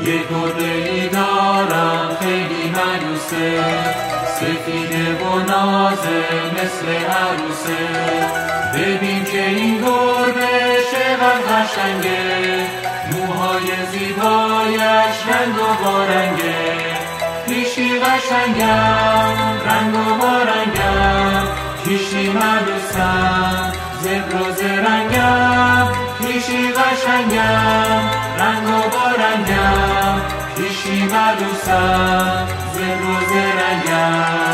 یه گربه ای دارم خیلی ملوسه سفیده و نازه مثل عروسه. ببین که این گربه چقدر قشنگه. موهای زیبایش رنگ و بارنگه پیشی قشنگم رنگ و بارنگم پیشی ملوسم زبر و زرنگم. پیشی قشنگم رنگ و بارنگم پیشی ملوسم زبر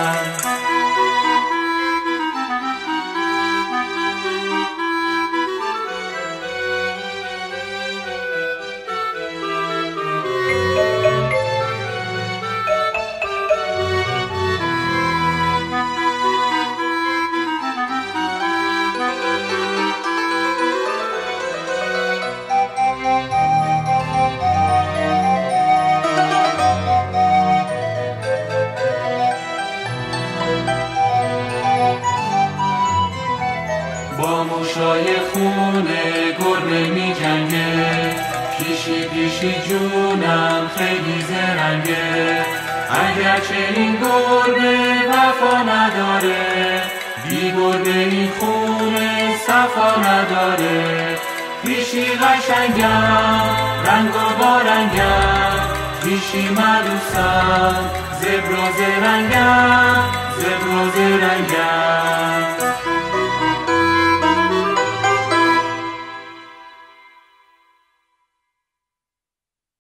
و زرنگم موشای خونه گربه می جنگه پیشی پیشی جونم خیلی زرنگه. اگرچه این گربه وفا نداره بی گربه این خونه صفا نداره. پیشی قشنگم رنگ و بارنگم. پیشی ملوسم زبر و زرنگم.